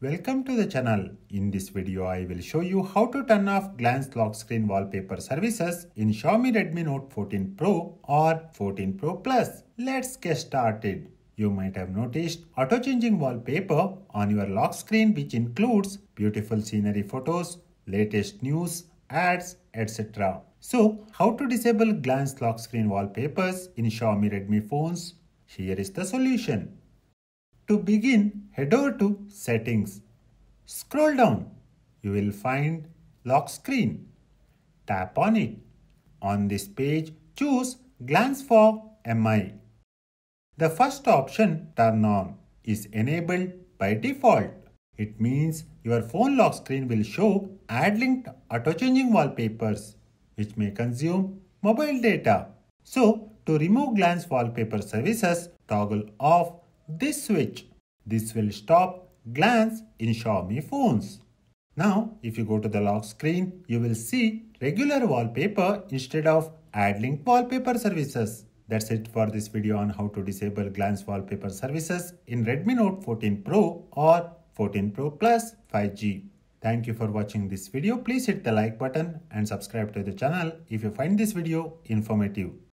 Welcome to the channel. In this video, I will show you how to turn off glance lock screen wallpaper services in Xiaomi Redmi Note 14 Pro or 14 Pro Plus. Let's get started. You might have noticed auto-changing wallpaper on your lock screen which includes beautiful scenery photos, latest news, ads, etc. So, how to disable glance lock screen wallpapers in Xiaomi Redmi phones? Here is the solution. To begin, head over to Settings. Scroll down. You will find Lock Screen. Tap on it. On this page, choose Glance for MI. The first option, Turn On, is enabled by default. It means your phone lock screen will show ad-linked auto-changing wallpapers, which may consume mobile data. So, to remove glance wallpaper services, toggle off this switch. This will stop glance in Xiaomi phones. Now, if you go to the lock screen, you will see regular wallpaper instead of ad-link wallpaper services. That's it for this video on how to disable glance wallpaper services in Redmi Note 14 Pro or 14 Pro Plus 5G. Thank you for watching this video. Please hit the like button and subscribe to the channel if you find this video informative.